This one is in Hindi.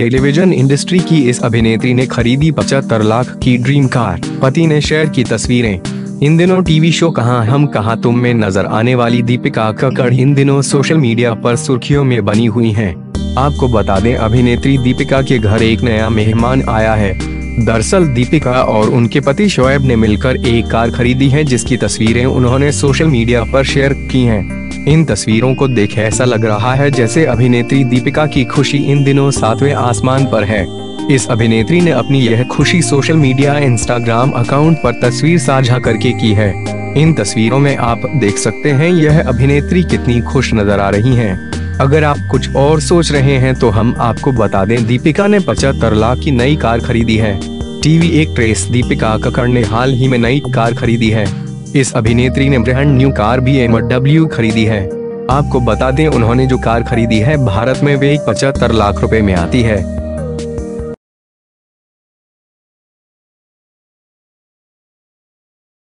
टेलीविज़न इंडस्ट्री की इस अभिनेत्री ने खरीदी पचहत्तर लाख की ड्रीम कार पति ने शेयर की तस्वीरें इन दिनों टीवी शो कहाँ हम कहाँ तुम में नज़र आने वाली दीपिका कक्कड़ इन दिनों सोशल मीडिया पर सुर्खियों में बनी हुई हैं। आपको बता दें, अभिनेत्री दीपिका के घर एक नया मेहमान आया है दरअसल, दीपिका और उनके पति शोएब ने मिलकर एक कार खरीदी है जिसकी तस्वीरें उन्होंने सोशल मीडिया पर शेयर की हैं। इन तस्वीरों को देख ऐसा लग रहा है जैसे अभिनेत्री दीपिका की खुशी इन दिनों सातवें आसमान पर है। इस अभिनेत्री ने अपनी यह खुशी सोशल मीडिया, इंस्टाग्राम अकाउंट पर तस्वीर साझा करके की है। इन तस्वीरों में आप देख सकते हैं यह अभिनेत्री कितनी खुश नज़र आ रही हैं। अगर आप कुछ और सोच रहे हैं तो हम आपको बता दें, दीपिका ने पचहत्तर लाख की नई कार खरीदी है। टीवी एक ट्रेस, दीपिका कक्कड़ ने हाल ही में नई कार खरीदी है। इस अभिनेत्री ने brand new car BMW खरीदी है। आपको बता दें, उन्होंने जो कार खरीदी है, भारत में वे पचहत्तर लाख रुपए में आती है।